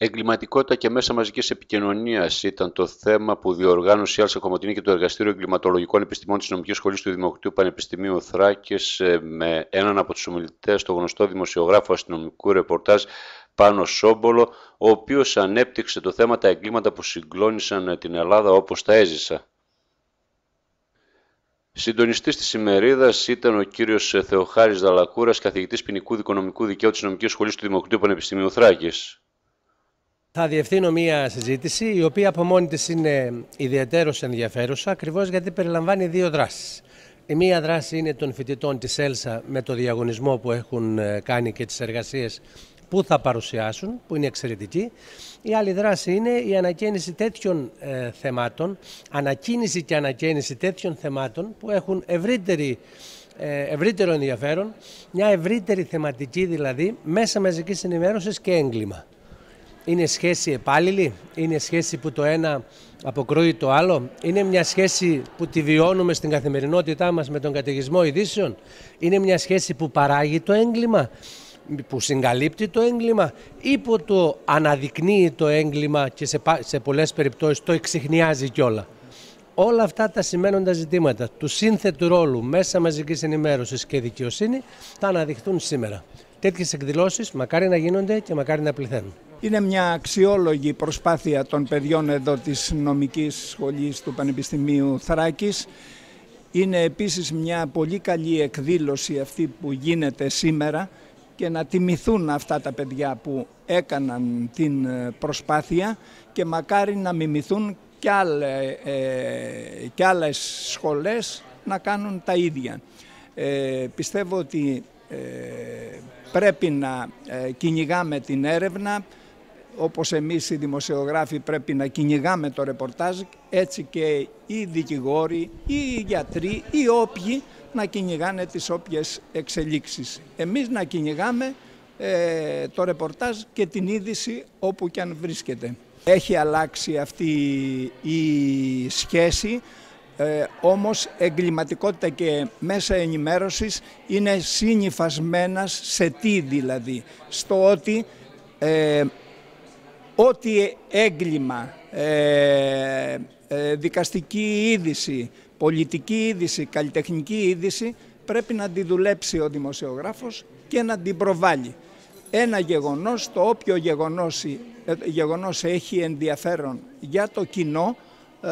Εγκληματικότητα και μέσα μαζικής επικοινωνίας ήταν το θέμα που διοργάνωσε η Άλσα Κομωτινή και το Εργαστήριο Εγκληματολογικών Επιστημών της Νομικής Σχολής του Δημοκρατίου Πανεπιστημίου Θράκης ε, με έναν από τους ομιλητές, το γνωστό δημοσιογράφο αστυνομικού ρεπορτάζ Πάνο Σόμπολο, ο οποίος ανέπτυξε το θέμα τα εγκλήματα που συγκλώνησαν την Ελλάδα όπως τα έζησα. Συντονιστής της ημερίδας ήταν ο κύριος Θεοχάρης Δαλακούρας, καθηγητής ποινικού δικονομικού δικαίου της Νομικής Σχολής του Δημοκρατίου Πανεπιστημίου Θράκης. Θα διευθύνω μία συζήτηση η οποία από μόνη της είναι ιδιαίτερως ενδιαφέρουσα ακριβώς γιατί περιλαμβάνει δύο δράσεις. Η μία δράση είναι των φοιτητών της ΕΛΣΑ με το διαγωνισμό που έχουν ε, κάνει και τις εργασίες που θα παρουσιάσουν, που είναι εξαιρετική. Η άλλη δράση είναι η ανακαίνιση τέτοιων ε, θεμάτων, ανακίνηση και ανακαίνιση τέτοιων θεμάτων που έχουν ευρύτερη, ε, ευρύτερο ενδιαφέρον, μια ευρύτερη θεματική δηλαδή μέσα μαζικής ενημέρωσης και έγκλημα. Είναι σχέση επάλληλη, είναι σχέση που το ένα αποκρούει το άλλο, είναι μια σχέση που τη βιώνουμε στην καθημερινότητά μας με τον καταιγισμό ειδήσεων, είναι μια σχέση που παράγει το έγκλημα, που συγκαλύπτει το έγκλημα; Ή που το αναδεικνύει το έγκλημα και σε, σε πολλές περιπτώσεις το εξηχνιάζει κιόλα; Όλα αυτά τα σημαίνοντα ζητήματα του σύνθετου ρόλου μέσα μαζικής ενημέρωσης και δικαιοσύνη θα αναδειχθούν σήμερα. Τέτοιες εκδηλώσεις μακάρι να γίνονται και μακάρι να πληθαίνουν. Είναι μια αξιόλογη προσπάθεια των παιδιών εδώ της νομικής σχολής του Πανεπιστημίου Θράκης. Είναι επίσης μια πολύ καλή εκδήλωση αυτή που γίνεται σήμερα και να τιμηθούν αυτά τα παιδιά που έκαναν την ε, προσπάθεια και μακάρι να μιμηθούν και, άλλε, ε, και άλλες σχολές να κάνουν τα ίδια. Ε, πιστεύω ότι ε, πρέπει να ε, κυνηγάμε την έρευνα, όπως εμείς οι δημοσιογράφοι πρέπει να κυνηγάμε το ρεπορτάζ, έτσι και οι δικηγόροι, ή οι γιατροί, ή όποιοι να κυνηγάνε τις όποιες εξελίξεις. Εμείς να κυνηγάμε ε, το ρεπορτάζ και την είδηση όπου και αν βρίσκεται. Έχει αλλάξει αυτή η σχέση, ε, όμως εγκληματικότητα και μέσα ενημέρωσης είναι συνυφασμένα σε τι δηλαδή, στο ότι ε, ό,τι έγκλημα, ε, ε, δικαστική είδηση, πολιτική είδηση, καλλιτεχνική είδηση πρέπει να τη δουλέψει ο δημοσιογράφος και να την προβάλλει. Ένα γεγονός, το όποιο γεγονός, ε, γεγονός έχει ενδιαφέρον για το κοινό, ε,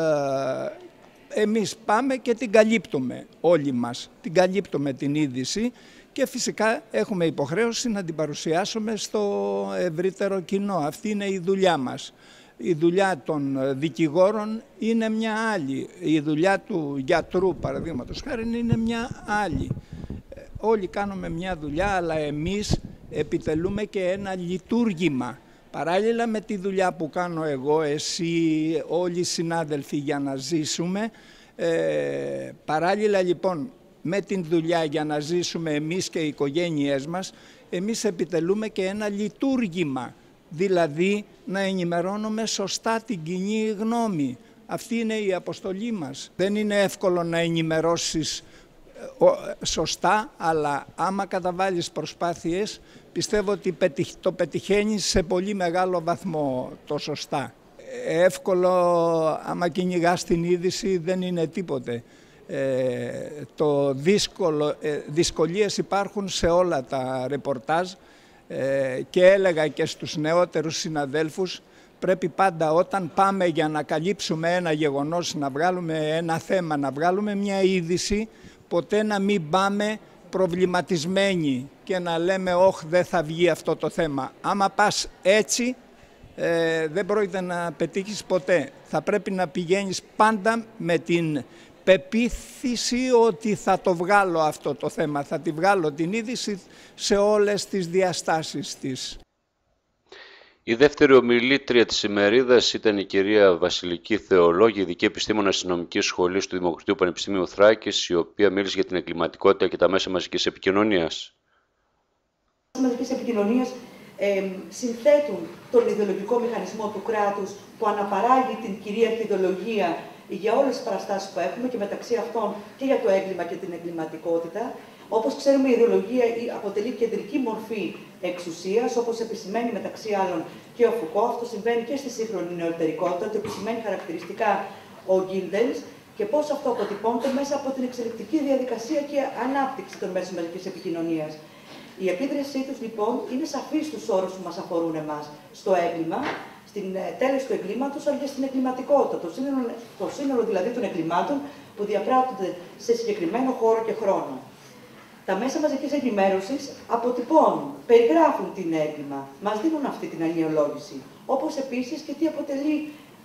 εμείς πάμε και την καλύπτουμε όλοι μας. Την καλύπτουμε την είδηση και φυσικά έχουμε υποχρέωση να την παρουσιάσουμε στο ευρύτερο κοινό. Αυτή είναι η δουλειά μας η δουλειά των δικηγόρων είναι μια άλλη. Η δουλειά του γιατρού, παραδείγματος χάρη, είναι μια άλλη. Ε, όλοι κάνουμε μια δουλειά, αλλά εμείς επιτελούμε και ένα λειτουργήμα. Παράλληλα με τη δουλειά που κάνω εγώ, εσύ, όλοι οι συνάδελφοι για να ζήσουμε, ε, παράλληλα λοιπόν με την δουλειά για να ζήσουμε εμείς και οι οικογένειές μας, εμείς επιτελούμε και ένα λειτουργήμα δηλαδή να ενημερώνουμε σωστά την κοινή γνώμη. Αυτή είναι η αποστολή μας. Δεν είναι εύκολο να ενημερώσεις ε, σωστά, αλλά άμα καταβάλεις προσπάθειες, πιστεύω ότι το πετυχαίνεις σε πολύ μεγάλο βαθμό το σωστά. Εύκολο, άμα κυνηγάς την είδηση, δεν είναι τίποτε. Ε, το δύσκολο, ε, δυσκολίες υπάρχουν σε όλα τα ρεπορτάζ, ε, και έλεγα και στους νεότερους συναδέλφους πρέπει πάντα όταν πάμε για να καλύψουμε ένα γεγονός, να βγάλουμε ένα θέμα, να βγάλουμε μια είδηση, ποτέ να μην πάμε προβληματισμένοι και να λέμε «Όχ, δεν θα βγει αυτό το θέμα». Άμα πας έτσι, ε, δεν πρόκειται να πετύχεις ποτέ. Θα πρέπει να πηγαίνεις πάντα με την πεποίθηση ότι θα το βγάλω αυτό το θέμα, θα τη βγάλω την είδηση σε όλες τις διαστάσεις της. Η δεύτερη ομιλήτρια της ημερίδας ήταν η κυρία Βασιλική Θεολόγη, ειδική επιστήμονα αστυνομική σχολή του Δημοκρατίου Πανεπιστημίου Θράκης, η οποία μίλησε για την εγκληματικότητα και τα μέσα μαζικής επικοινωνίας. Τα μαζικής επικοινωνίας ε, συνθέτουν τον ιδεολογικό μηχανισμό του κράτους που αναπαράγει την κυρίαρχη ιδεολογία για όλες τις παραστάσεις που έχουμε και μεταξύ αυτών και για το έγκλημα και την εγκληματικότητα. Όπως ξέρουμε, η ιδεολογία αποτελεί κεντρική μορφή εξουσίας, όπως επισημαίνει μεταξύ άλλων και ο Φουκό, αυτό συμβαίνει και στη σύγχρονη νεωτερικότητα, το επισημαίνει χαρακτηριστικά ο Γκίλντελς και πώς αυτό αποτυπώνεται μέσα από την εξελικτική διαδικασία και ανάπτυξη των μέσων μαζικής επικοινωνίας. Η επίδρασή τους λοιπόν είναι σαφής στους όρους που μας αφορούν εμάς. Στο έγκλημα, στην ε, τέλεση του εγκλήματος, αλλά και στην εγκληματικότητα. Το σύνολο, το σύνολο δηλαδή των εγκλημάτων που διαπράττονται σε συγκεκριμένο χώρο και χρόνο. Τα μέσα μαζικής ενημέρωσης αποτυπώνουν, περιγράφουν την έγκλημα, μας δίνουν αυτή την ανιολόγηση. Όπως επίσης και τι αποτελεί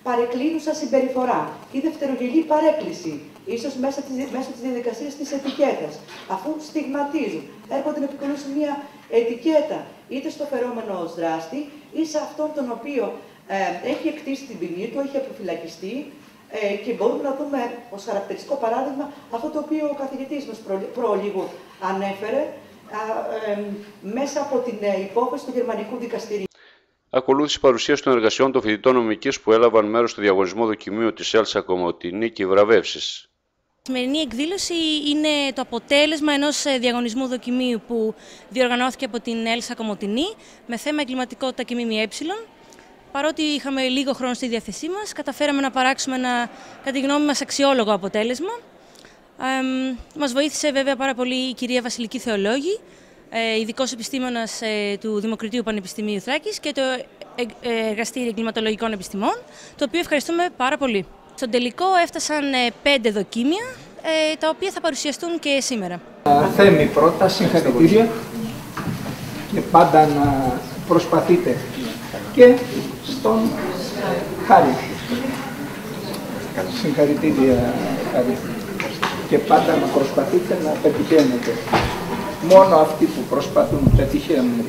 παρεκκλίνουσα συμπεριφορά ή δευτερογελή παρέκκληση, ίσως μέσα της μέσω της διαδικασίας της ετικέτας, αφού στιγματίζουν, έρχονται να επικοινωνήσουν μια ετικέτα είτε στο φερόμενο ως δράστη ή σε αυτόν τον οποίο ε, έχει εκτίσει την ποινή του, έχει αποφυλακιστεί ε, και μπορούμε να δούμε ως χαρακτηριστικό παράδειγμα αυτό το οποίο ο καθηγητής μας προ, προλίγου ανέφερε ε, μέσα από την ε, υπόθεση του Γερμανικού Δικαστηρίου ακολούθησε παρουσίαση των εργασιών των φοιτητών νομικής που έλαβαν μέρος στο διαγωνισμό δοκιμίου της Έλσα Κομωτινή και βραβεύσεις. Η σημερινή εκδήλωση είναι το αποτέλεσμα ενός ε, διαγωνισμού δοκιμίου που διοργανώθηκε από την Έλσα Κομωτινή με θέμα εγκληματικότητα και ΜΜΕ. Παρότι είχαμε λίγο χρόνο στη διάθεσή μας, καταφέραμε να παράξουμε ένα, κατά τη γνώμη μας, αξιόλογο αποτέλεσμα. Ε, μας βοήθησε βέβαια πάρα πολύ η κυρία Βασιλική Θεολόγη, ε, ειδικός επιστήμονας ε, του Δημοκρατίου Πανεπιστημίου Θράκης και το ε, Εργαστήριο Εγκληματολογικών Επιστημών, το οποίο ευχαριστούμε πάρα πολύ. Στον τελικό έφτασαν πέντε δοκίμια, τα οποία θα παρουσιαστούν και σήμερα. Θέμη πρώτα, συγχαρητήρια και πάντα να προσπαθείτε και στον Χάρη. Συγχαρητήρια Χάρη. Και πάντα να προσπαθείτε να πετυχαίνετε μόνο αυτοί που προσπαθούν πετυχαίνουν.